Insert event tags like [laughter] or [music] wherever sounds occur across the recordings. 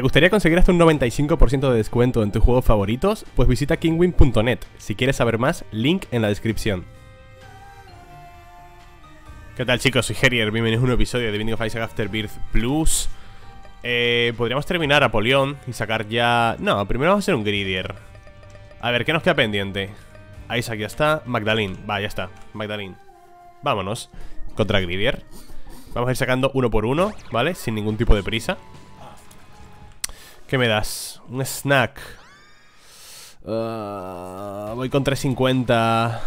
¿Te gustaría conseguir hasta un 95% de descuento en tus juegos favoritos? Pues visita kingwin.net. Si quieres saber más, link en la descripción. ¿Qué tal chicos? Soy Herier, bienvenidos a un episodio de Binding of Isaac Afterbirth Plus eh, Podríamos terminar Apolión y sacar ya... No, primero vamos a hacer un Gridier A ver, ¿qué nos queda pendiente? Isaac ya está, Magdalene, va, ya está, Magdalene Vámonos, contra Gridier Vamos a ir sacando uno por uno, ¿vale? Sin ningún tipo de prisa ¿Qué me das? Un snack. Uh, Voy con 350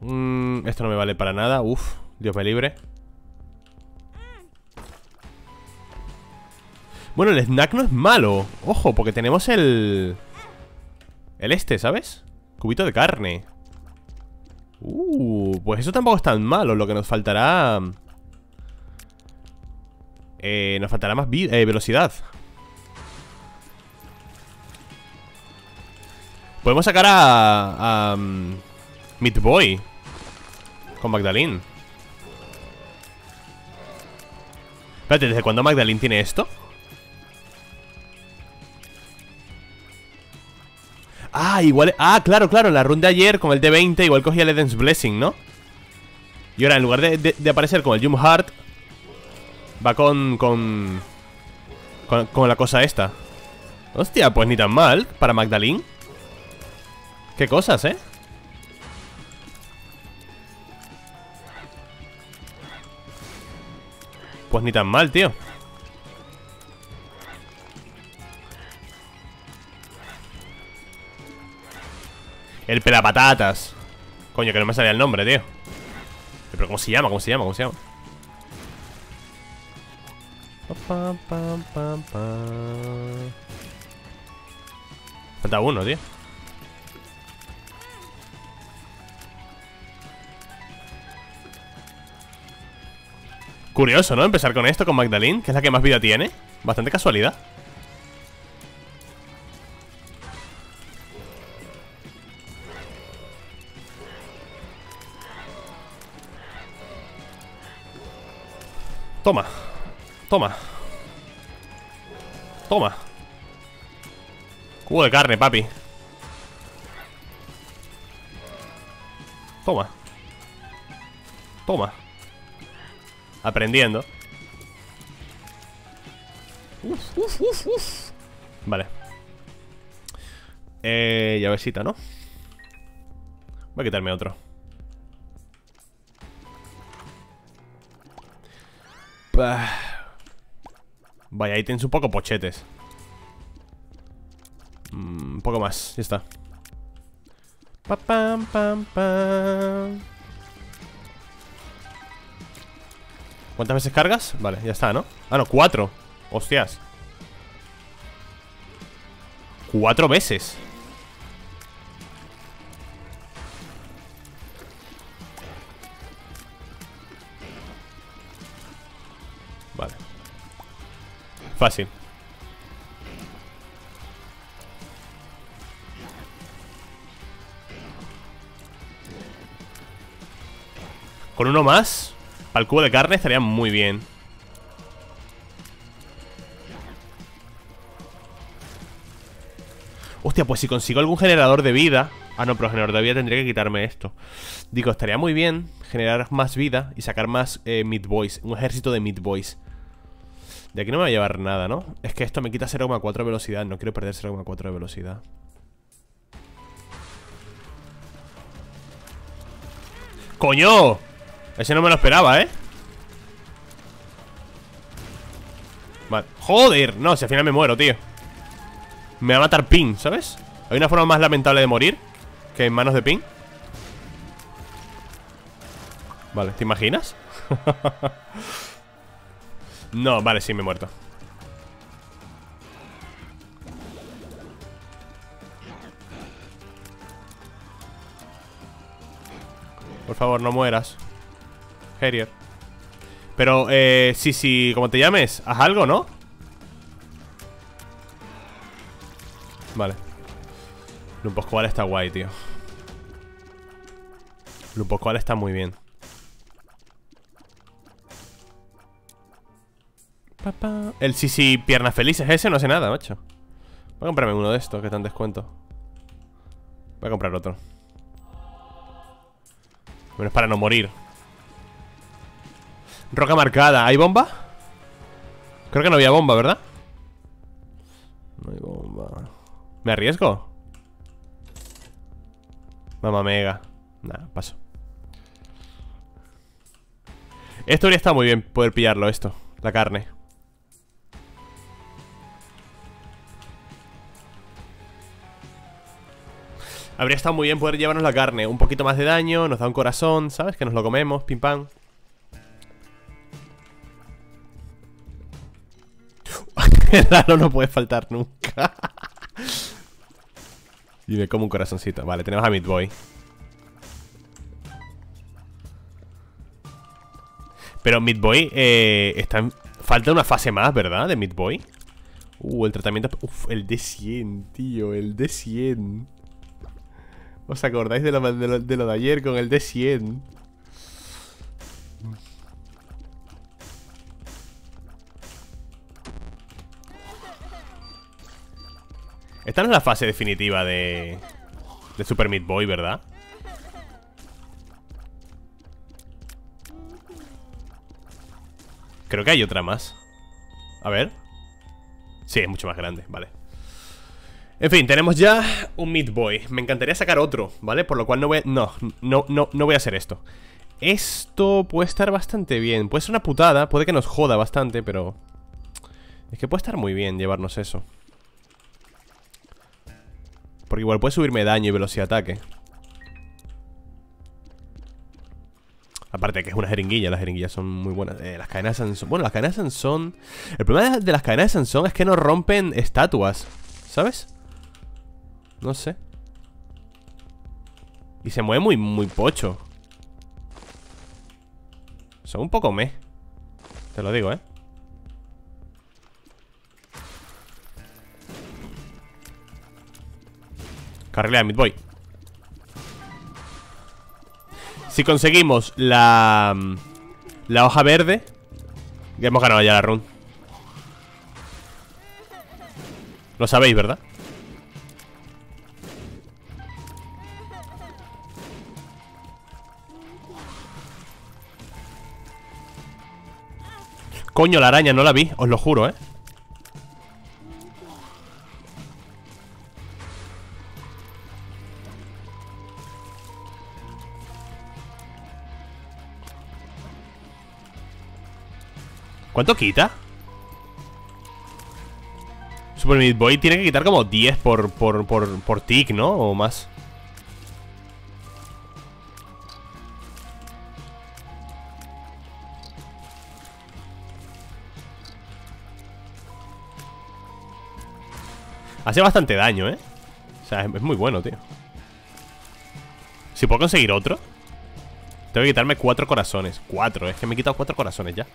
mm, Esto no me vale para nada. Uf, Dios me libre. Bueno, el snack no es malo. Ojo, porque tenemos el... El este, ¿sabes? Cubito de carne. Uh, pues eso tampoco es tan malo. Lo que nos faltará... Eh, nos faltará más eh, velocidad Podemos sacar a... a um, Meat Boy Con Magdalene Espérate, ¿desde cuándo Magdalene tiene esto? Ah, igual... Ah, claro, claro, la run de ayer con el D20 igual cogía el Eden's Blessing, ¿no? Y ahora en lugar de, de aparecer con el Jump Heart Va con, con, con... la cosa esta Hostia, pues ni tan mal Para Magdalene Qué cosas, ¿eh? Pues ni tan mal, tío El pelapatatas Coño, que no me salía el nombre, tío Pero ¿cómo se llama? ¿Cómo se llama? ¿Cómo se llama? Falta uno, tío. Curioso, ¿no? Empezar con esto, con Magdalene Que es la que más vida tiene. Bastante casualidad. Toma Toma. Toma. Cubo de carne, papi. Toma. Toma. Aprendiendo. Uf, uf, uf. Vale. Eh, llavecita, ¿no? Voy a quitarme otro Vaya, ahí tienes un poco pochetes mm, Un poco más, ya está pam, pam, pam. ¿Cuántas veces cargas? Vale, ya está, ¿no? Ah, no, cuatro Hostias Cuatro veces Fácil. Con uno más Para el cubo de carne estaría muy bien. Hostia, pues si consigo algún generador de vida. Ah, no, pero generador de vida tendría que quitarme esto. Digo, estaría muy bien Generar más vida y sacar más eh, Meat Boys Un ejército de Meat Boys de aquí no me va a llevar nada, ¿no? Es que esto me quita 0,4 de velocidad No quiero perder 0,4 de velocidad ¡Coño! Ese no me lo esperaba, ¿eh? Vale. ¡Joder! No, si al final me muero, tío Me va a matar Ping, ¿sabes? Hay una forma más lamentable de morir Que en manos de Ping Vale, ¿te imaginas? [laughs] No, vale, sí, me he muerto. Por favor, no mueras Herier Pero, eh, sí, sí, como te llames Haz algo, ¿no? Vale. Lumpos Koala está guay, tío. Lumpos Koala está muy bien El sí piernas felices ese no hace nada, macho. Voy a comprarme uno de estos que en descuento. Voy a comprar otro. Bueno, es para no morir. Roca marcada. ¿Hay bomba? Creo que no había bomba, ¿verdad? No hay bomba. ¿Me arriesgo? Mamá mega. Nada, paso. Esto habría estado muy bien poder pillarlo, esto. La carne. Habría estado muy bien poder llevarnos la carne. Un poquito más de daño, nos da un corazón, ¿sabes? Que nos lo comemos, pim pam. [laughs] El raro no puede faltar nunca. y me como un corazoncito. Vale, tenemos a Meat Boy. Pero Meat Boy eh, está en... Falta una fase más, ¿verdad? De Meat Boy. Uh, el tratamiento... Uf, el de 100, tío. El de 100. ¿Os acordáis de lo de, de, lo de ayer con el de 100? Esta no es la fase definitiva de... De Super Meat Boy, ¿verdad? Creo que hay otra más A ver Sí, es mucho más grande, vale En fin, tenemos ya un Meat Boy. Me encantaría sacar otro, ¿vale? Por lo cual no voy a... No, no, no, no voy a hacer esto. Esto puede estar bastante bien. Puede ser una putada, puede que nos joda bastante, pero... Es que puede estar muy bien llevarnos eso. Porque igual puede subirme daño y velocidad de ataque. Aparte que es una jeringuilla, las jeringuillas son muy buenas. Eh, Las cadenas de Sansón Bueno, las cadenas de Sansón El problema de las cadenas de Sansón es que no rompen estatuas ¿Sabes? No sé. Y se mueve muy, muy pocho. Son un poco me Te lo digo, ¿eh? De Midboy. Si conseguimos la... La hoja verde Ya hemos ganado ya la run. Lo sabéis, ¿verdad? Coño, la araña, no la vi, os lo juro, ¿eh? ¿Cuánto quita? Super Meat Boy tiene que quitar como 10 por, por, por, por tick, ¿no? O más Hace bastante daño, ¿eh? O sea, es muy bueno, tío Si puedo conseguir otro Tengo que quitarme cuatro corazones Cuatro, es que me he quitado cuatro corazones ya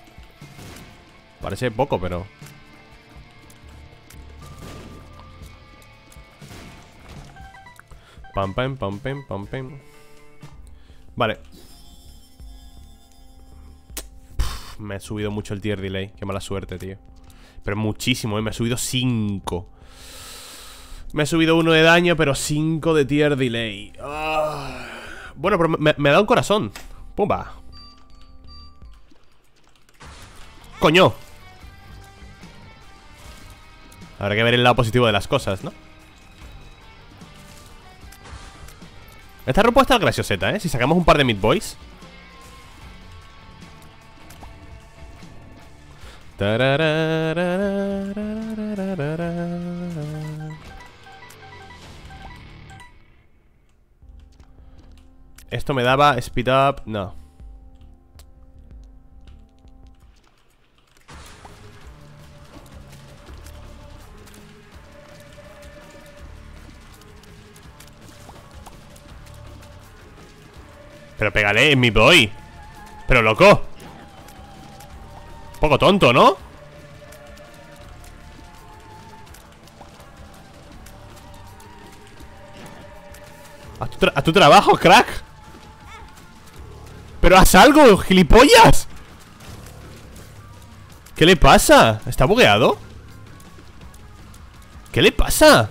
Parece poco, pero... Pam, pam, pam, pam, pam, pam. Vale. me ha subido mucho el tier delay. Qué mala suerte, tío. Pero muchísimo, ¿eh? Me ha subido 5. Me ha subido uno de daño, pero 5 de tier delay. Ah. Bueno, pero me, me ha dado un corazón. Pumba. Coño. Habrá que ver el lado positivo de las cosas, ¿no? Esta ropa está gracioseta, ¿eh? Si sacamos un par de Meat Boys Esto me daba speed up... No. Pero pégale, en mi boy. Pero loco. Poco tonto, ¿no? A tu, trabajo, crack Pero haz algo, gilipollas ¿Qué le pasa? ¿Está bugueado? ¿Qué le pasa?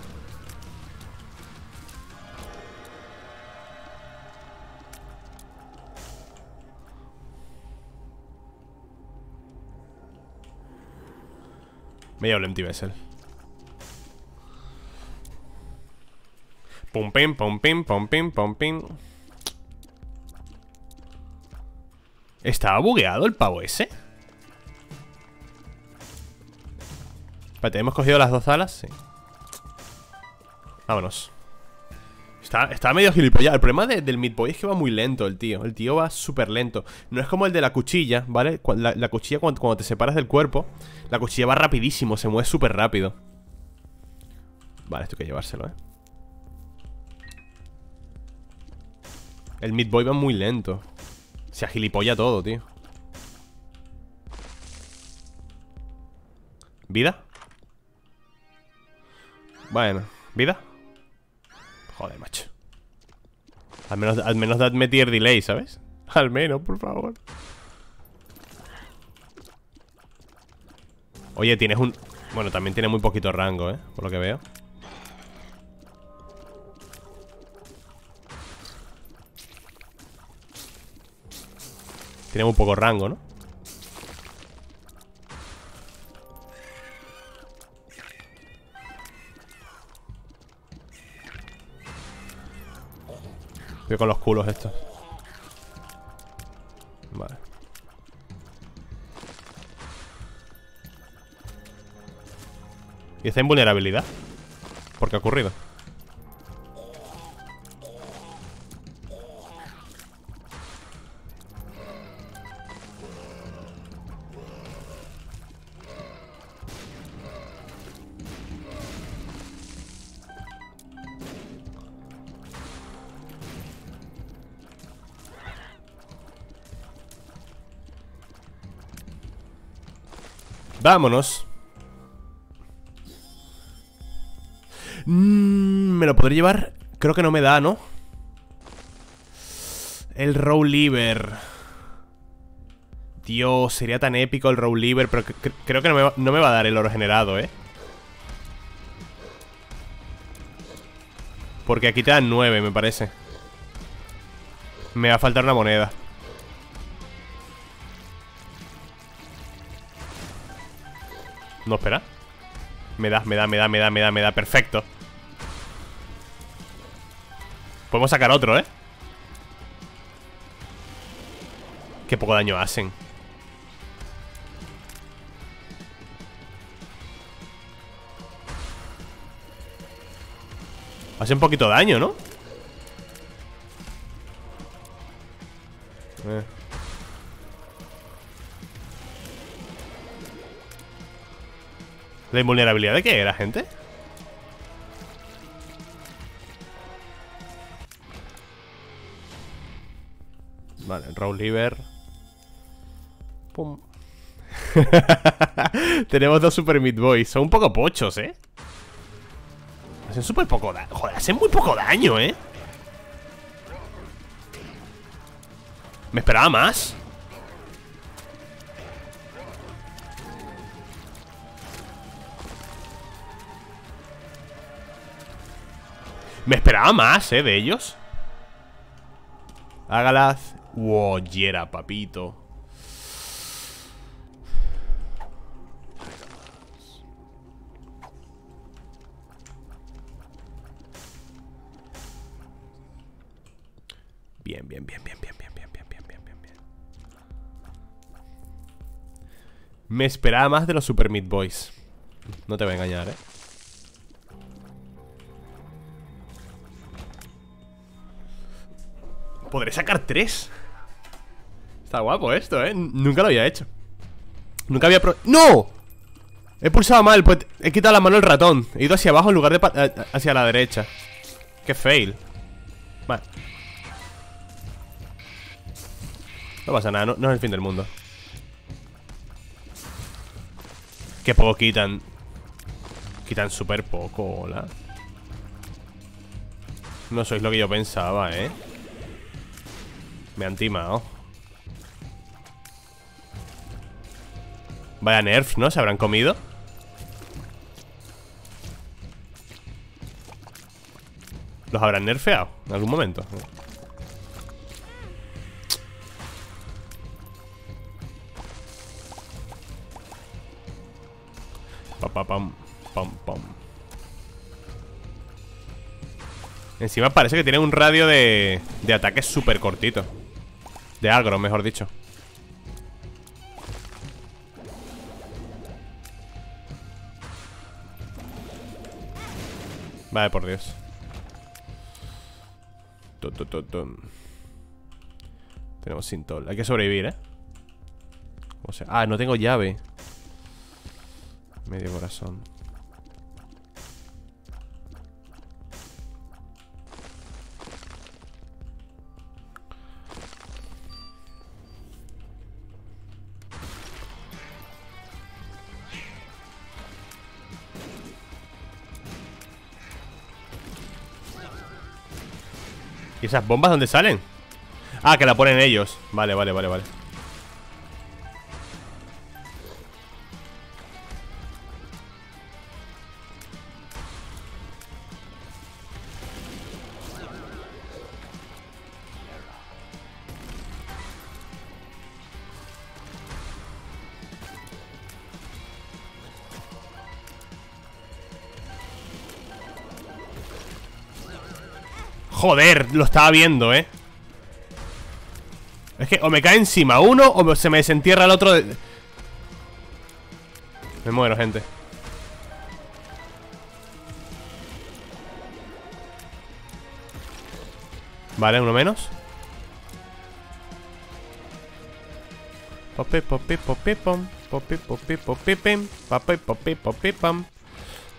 Me llevo el empty vessel Pum pim, pum pim, pum pim, pum pim ¿Estaba bugueado el pavo ese? Espérate, ¿hemos cogido las dos alas? Sí Vámonos Está, medio gilipollas El problema del Meat Boy es que va muy lento el tío El tío va súper lento No es como el de la cuchilla, ¿vale? La, cuchilla cuando, cuando, te separas del cuerpo La cuchilla va rapidísimo, se mueve súper rápido Vale, esto hay que llevárselo, ¿eh? El Meat Boy va muy lento Se agilipolla todo, tío ¿Vida? Bueno, ¿vida? Joder, macho Al menos, al menos dadme tier delay, ¿sabes? [laughs] Al menos, por favor Oye, tienes un... Bueno, también tiene muy poquito rango, ¿eh? Por lo que veo Tiene muy poco rango, ¿no? con los culos estos. Vale. ¿Y está en vulnerabilidad? ¿Por qué ha ocurrido? Vámonos. Mm, Me lo podré llevar. Creo que no me da, ¿no? El Row Liver. Dios, sería tan épico el Row Liver Pero creo que no me, va, no me va a dar el oro generado, ¿eh? Porque aquí te dan 9, me parece. Me va a faltar una moneda No, espera Me da, me da, me da, me da, me da, me da Perfecto Podemos sacar otro, ¿eh? Qué poco daño hacen Hace un poquito daño, ¿no? Eh. ¿La invulnerabilidad de qué era, gente? Vale, Raw Liver Pum [laughs] Tenemos dos Super Meat Boys Son un poco pochos, ¿eh? Hacen súper poco daño Joder, hacen muy poco daño, ¿eh? Me esperaba más Me esperaba más, ¿eh? De ellos Hágalas Wow, yera, papito Bien, bien, bien, bien, bien, bien, bien, bien, bien, bien, bien, bien Me esperaba más de los Super Meat Boys No te voy a engañar, ¿eh? Podré sacar tres. Está guapo esto, ¿eh? Nunca lo había hecho. Nunca había pro... ¡No! He pulsado mal, pues he quitado la mano el ratón. He ido hacia abajo en lugar de eh, hacia la derecha. Qué fail. Vale. No pasa nada, no, no es el fin del mundo. Qué poco quitan. Quitan súper poco, hola. No sois lo que yo pensaba, eh me han Vaya nerf, ¿no? ¿Se habrán comido? ¿Los habrán nerfeado en algún momento? Pa, pam, pam, pam. Encima parece que tiene un radio de, de ataque súper cortito. De agro, mejor dicho. Vale, por Dios. Tenemos Sintol. Hay que sobrevivir, ¿eh? Ah, no tengo llave. Medio corazón. Esas bombas dónde salen? Ah, que la ponen ellos Vale, vale, vale, vale Joder, lo estaba viendo, ¿eh? Es que o me cae encima uno o se me desentierra el otro de... Me muero, gente. Vale, uno menos.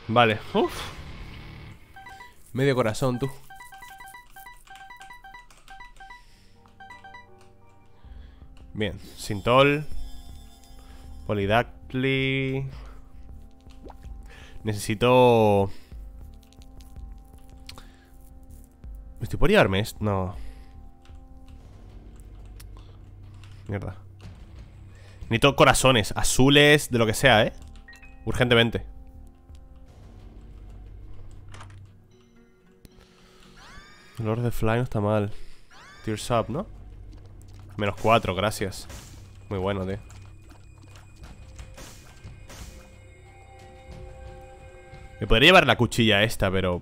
Vale, uff Medio corazón, tú Bien, Sintol Polidactly Necesito... ¿Estoy por llevarme esto? No Mierda Necesito corazones, azules, de lo que sea, ¿eh? Urgentemente Lord de Fly no está mal Tears up, ¿no? Menos cuatro, gracias. Muy bueno, tío. Me podría llevar la cuchilla esta, pero...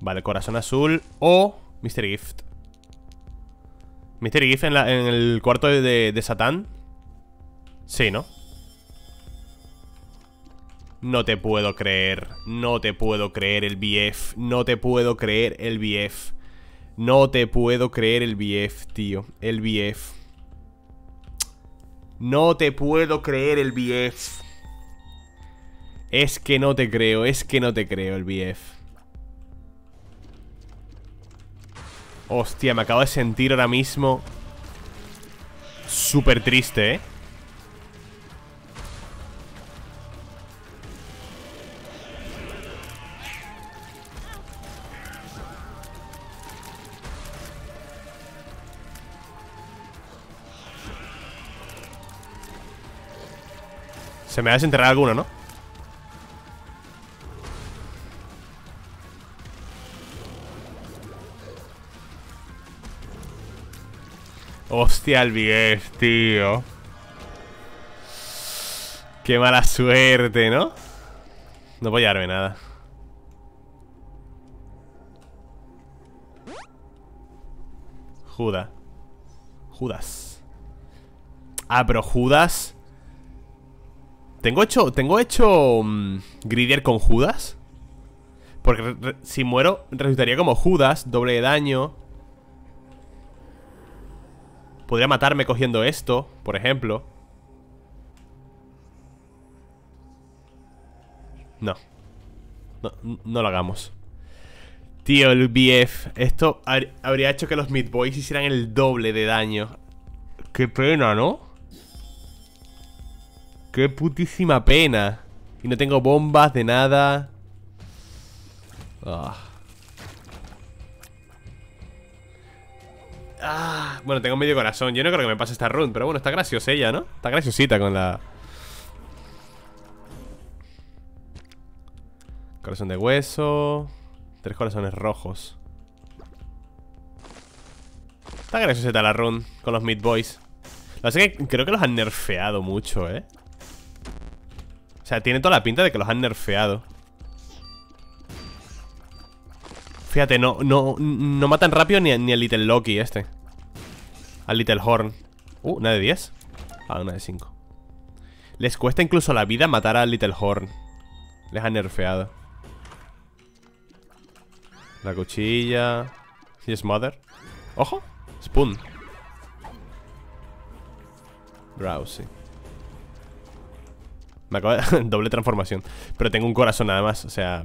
Vale, corazón azul o Mystery Gift. Mystery Gift en, el cuarto de, de Satán. Sí, ¿no? No te puedo creer, no te puedo creer el BF, no te puedo creer el BF. No te puedo creer el BF, tío, el BF. No te puedo creer el BF. Es que no te creo, es que no te creo el BF. Hostia, me acabo de sentir ahora mismo Súper triste, ¿eh? Me va a desenterrar alguno, ¿no? Hostia, el BF, tío Qué mala suerte, ¿no? No voy a darme nada Judas Judas Ah, pero Judas ¿Tengo hecho, tengo hecho mm, Gridier con Judas? Porque si muero resultaría como Judas, doble de daño. Podría matarme cogiendo esto, por ejemplo. No. No, no lo hagamos. Tío, el BF Esto habría hecho que los Meat Boys hicieran el doble de daño. Qué pena, ¿no? Qué putísima pena. Y no tengo bombas de nada. Ah. Ah, bueno, tengo medio corazón. Yo no creo que me pase esta run, pero bueno, está graciosa ella, ¿no? Está graciosita con la... Corazón de hueso. Tres corazones rojos. Está graciosita la run con los Meat Boys. Lo que que creo que los han nerfeado mucho, ¿eh? O sea, tiene toda la pinta de que los han nerfeado. Fíjate, no, no, no matan rápido ni, ni al Little Loki este. Al Little Horn. Uh, una de 10. Ah, una de 5. Les cuesta incluso la vida matar al Little Horn. Les han nerfeado. La cuchilla. Sí, es Mother. Ojo. Spoon. Browsing. Me acaba de... [laughs] Doble transformación. Pero tengo un corazón nada más. O sea,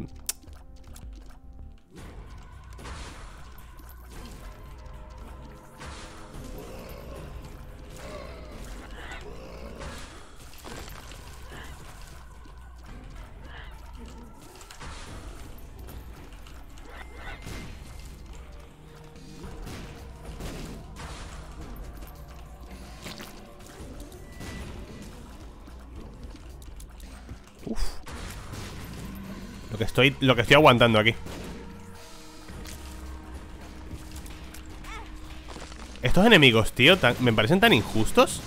estoy, lo que estoy aguantando aquí. Estos enemigos, tío, me parecen tan injustos.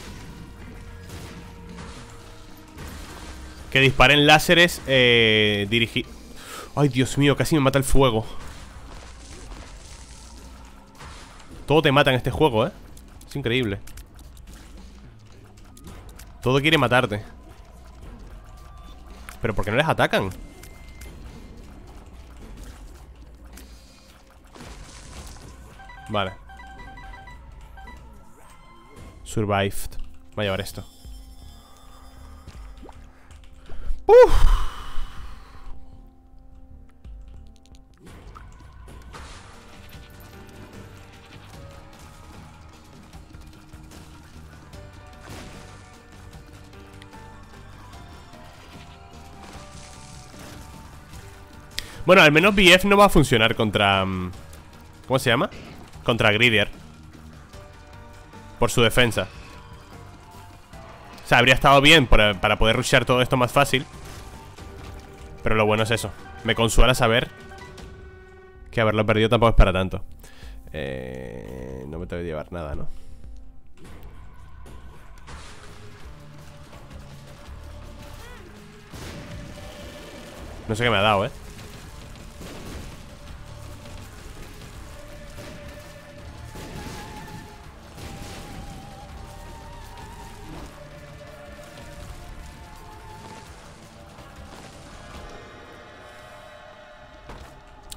Que disparen láseres eh, dirigidos Ay, Dios mío, casi me mata el fuego. Todo te mata en este juego, ¿eh? Es increíble. Todo quiere matarte. ¿Pero por qué no les atacan? Vale Survived Voy a llevar esto Uf. Bueno, al menos BF no va a funcionar contra... Mm, ¿Cómo se llama? Contra Gridier Por su defensa O sea, habría estado bien para, para poder rushear todo esto más fácil Pero lo bueno es eso Me consuela saber Que haberlo perdido tampoco es para tanto eh, No me tengo que llevar nada, ¿no? No sé qué me ha dado, ¿eh?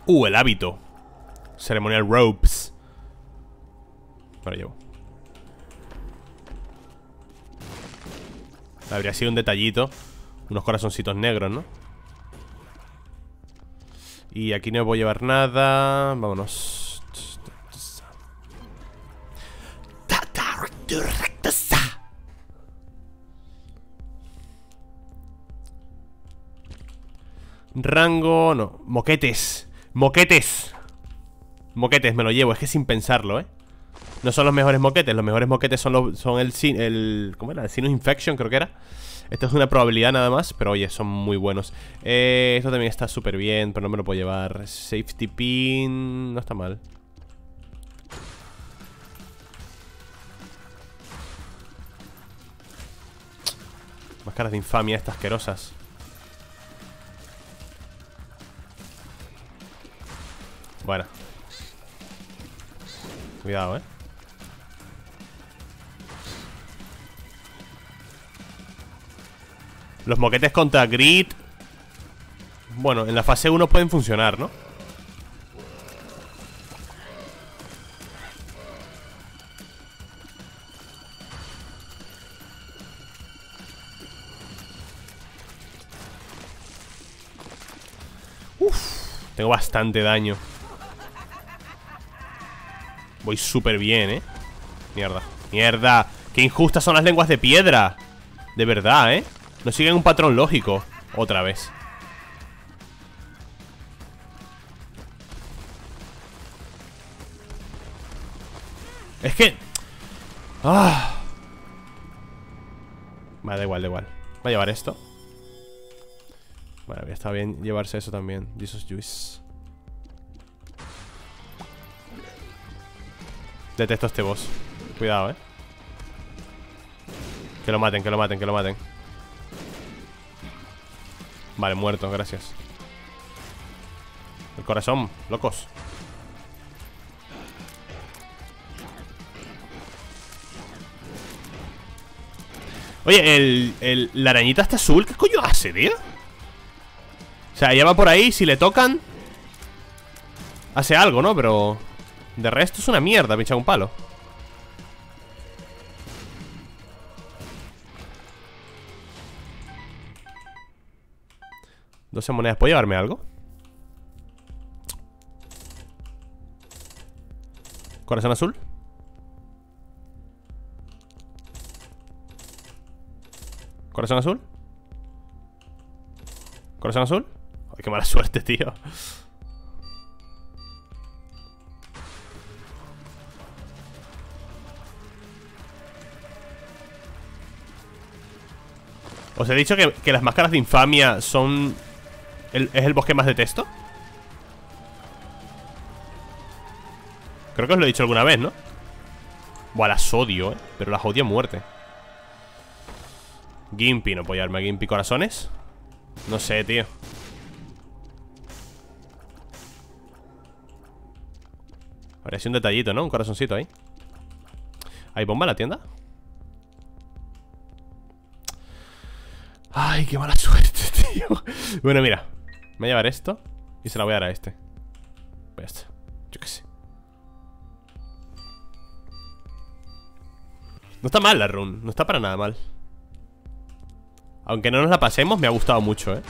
Uh, el hábito. Ceremonial ropes. Ahora llevo. Habría sido un detallito. Unos corazoncitos negros, ¿no? Y aquí no voy a llevar nada. Vámonos. Rango, no, moquetes Moquetes. Moquetes, me lo llevo, es que sin pensarlo, ¿eh? No son los mejores moquetes, los mejores moquetes son, los, son el, el... ¿Cómo era? El Sinus Infection, creo que era. Esto es una probabilidad nada más, pero oye, son muy buenos. Eh, Esto también está súper bien, pero no me lo puedo llevar. Safety Pin... No está mal. Máscaras de infamia estas asquerosas Bueno. Cuidado, eh. Los moquetes contra Grid Bueno, en la fase 1 pueden funcionar, ¿no? Uf, tengo bastante daño Voy súper bien, ¿eh? Mierda, mierda. Qué injustas son las lenguas de piedra. De verdad, ¿eh? No siguen un patrón lógico Otra vez. Es que... Ah. Vale, da igual, da igual. Va a llevar esto. Vale, está bien llevarse eso también. Jesus Juice Detesto este boss. Cuidado, eh. Que lo maten, que lo maten, que lo maten. Vale, muerto, gracias. El corazón, locos. Oye, el, la arañita está azul ¿Qué coño hace, tío? O sea, ella va por ahí, si le tocan Hace algo, ¿no? Pero... De resto es una mierda, pinchar un palo 12 monedas, ¿puedo llevarme algo? Corazón azul ¿Corazón azul? ¿Corazón azul? Ay, qué mala [laughs] suerte, tío Os he dicho que, las máscaras de infamia son ¿Es el bosque más detesto? Creo que os lo he dicho alguna vez, ¿no? Buah, las odio, ¿eh? Pero las odio a muerte Gimpy, no puedo a Gimpy corazones No sé, tío Habría sido un detallito, ¿no? Un corazoncito ahí ¿Hay bomba en la tienda? Ay, qué mala suerte, [laughs] tío. Bueno, mira me voy a llevar esto Y se la voy a dar a este. Pues, yo qué sé. No está mal la run No está para nada mal. Aunque no nos la pasemos Me ha gustado mucho, eh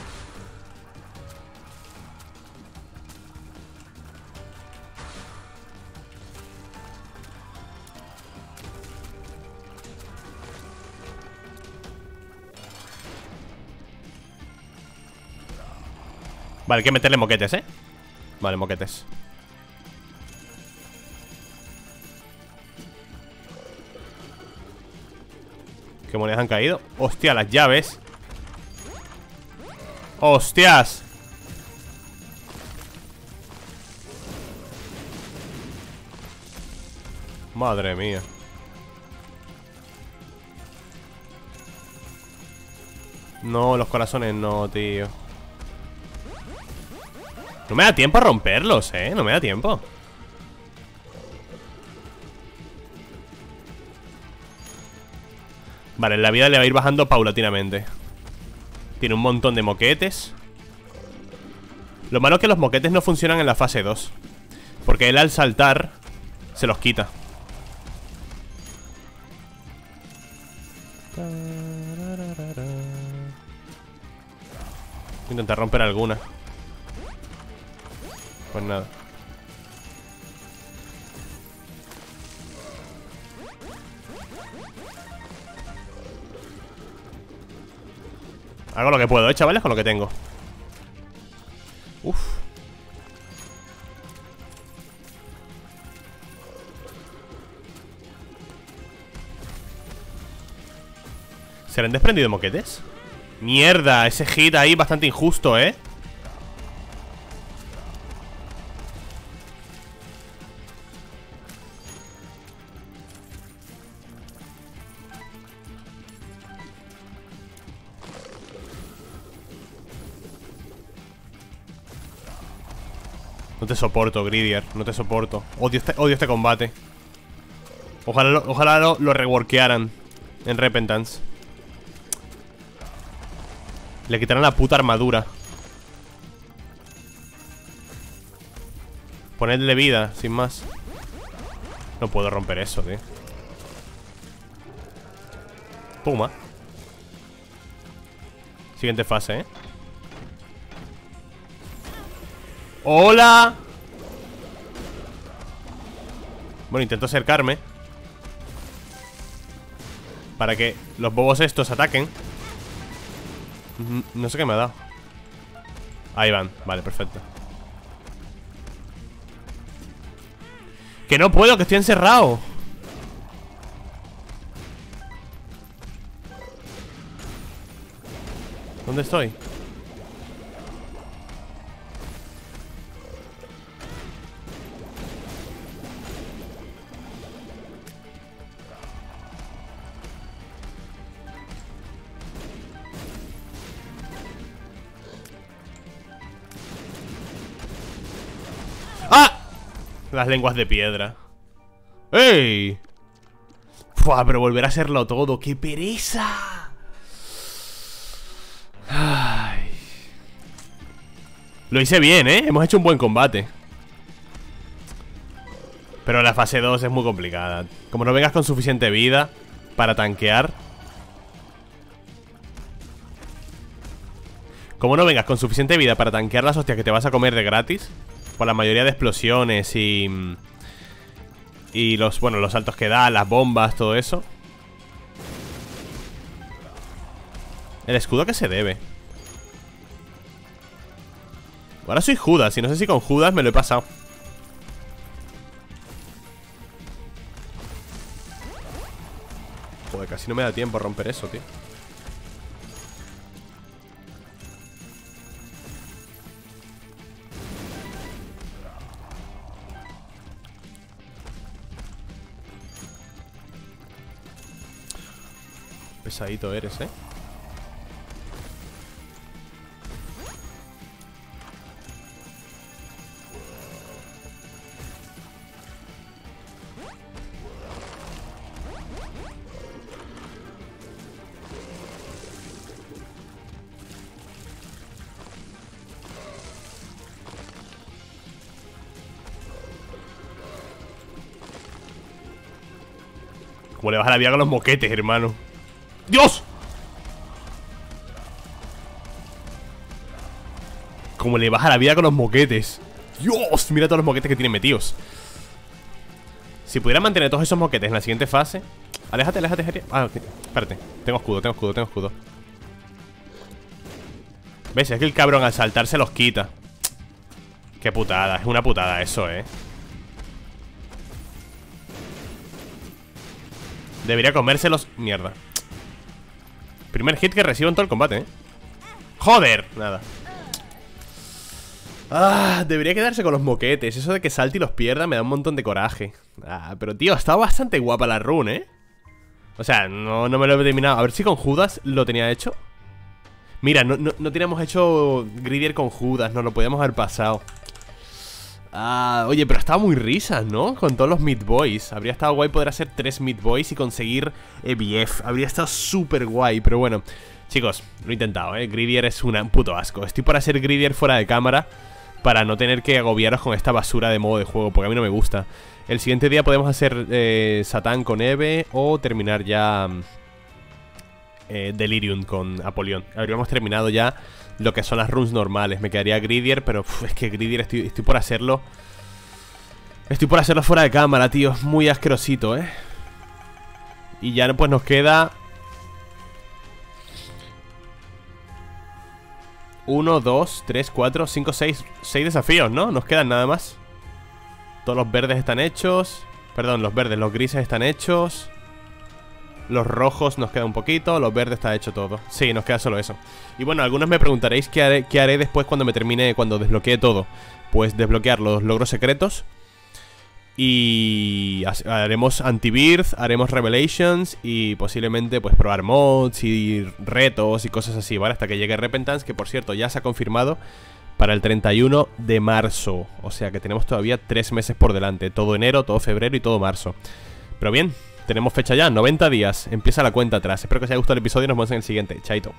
Hay que meterle moquetes, ¿eh? Vale, moquetes ¿Qué monedas han caído? Hostia, las llaves ¡Hostias! Madre mía No, los corazones no, tío no me da tiempo a romperlos, eh No me da tiempo. Vale, la vida le va a ir bajando paulatinamente. Tiene un montón de moquetes. Lo malo es que los moquetes no funcionan en la fase 2 Porque él al saltar Se los quita. Voy a intentar romper alguna pues nada. Hago lo que puedo, ¿eh, chavales? Con lo que tengo. Uf. ¿Se le han desprendido moquetes? Mierda, ese hit ahí bastante injusto, ¿eh? Soporto, Gridier, no te soporto. Odio este, este combate. Ojalá, lo, ojalá lo, reworkearan En Repentance. Le quitaran la puta armadura. Ponerle vida, sin más. No puedo romper eso, tío. Puma. Siguiente fase, eh. ¡Hola! Bueno, intento acercarme. Para que los bobos estos ataquen. No sé qué me ha dado. Ahí van, vale, perfecto. Que no puedo, que estoy encerrado. ¿Dónde estoy? Las lenguas de piedra ¡Ey! Fua, pero volver a hacerlo todo ¡Qué pereza! Ay. Lo hice bien, ¿eh? Hemos hecho un buen combate Pero la fase 2 es muy complicada Como no vengas con suficiente vida Para tanquear Como no vengas con suficiente vida para tanquear las hostias que te vas a comer de gratis Por la mayoría de explosiones y... Y los, bueno, los saltos que da, las bombas, todo eso. ¿El escudo que se debe? Ahora soy Judas y no sé si con Judas me lo he pasado. Joder, casi no me da tiempo a romper eso, tío Pesadito eres, ¿eh? Como le baja la vida con los moquetes, hermano ¡Dios! Como le baja la vida con los moquetes. ¡Dios! Mira todos los moquetes que tiene metidos. Si pudiera mantener todos esos moquetes en la siguiente fase. Aléjate, aléjate, Ah, espérate. Tengo escudo, tengo escudo, tengo escudo. ¿Ves? Es que el cabrón al saltar se los quita. Qué putada, es una putada eso, eh. Debería comérselos... Mierda Primer hit que recibo en todo el combate, ¿eh? ¡Joder! Nada Ah, debería quedarse con los moquetes Eso de que salte y los pierda me da un montón de coraje Ah, pero tío, ha estado bastante guapa la run, ¿eh? O sea, no, no me lo he terminado A ver si con Judas lo tenía hecho Mira, no, no, no teníamos hecho Gridier con Judas No lo podíamos haber pasado Ah, oye, pero estaba muy risas, ¿no? Con todos los Meat Boys. Habría estado guay poder hacer tres Meat Boys y conseguir EBF Habría estado súper guay, pero bueno. Chicos, lo he intentado, ¿eh? Gridier es un puto asco. Estoy para hacer Gridier fuera de cámara Para no tener que agobiaros con esta basura de modo de juego Porque a mí no me gusta. El siguiente día podemos hacer eh, Satán con Eve O terminar ya eh, Delirium con Apolión Habríamos terminado ya lo que son las runes normales. Me quedaría Gridier, pero es que Gridier estoy, estoy por hacerlo. Estoy por hacerlo fuera de cámara, tío. Es muy asquerosito, ¿eh? Y ya pues nos queda... Uno, dos, tres, cuatro, cinco, seis Seis desafíos, ¿no? Nos quedan nada más Todos los verdes están hechos Perdón, los verdes, los grises están hechos los rojos nos queda un poquito, los verdes está hecho todo. Sí, nos queda solo eso. Y bueno, algunos me preguntaréis qué haré, después cuando me termine, cuando desbloquee todo. Pues desbloquear los logros secretos. Y haremos anti-birth, haremos revelations y posiblemente pues probar mods y retos y cosas así, ¿vale? Hasta que llegue Repentance, que por cierto ya se ha confirmado para el 31 de marzo. O sea que tenemos todavía tres meses por delante. Todo enero, todo febrero y todo marzo. Pero bien, tenemos fecha ya, 90 días. Empieza la cuenta atrás. Espero que os haya gustado el episodio y nos vemos en el siguiente. Chaito.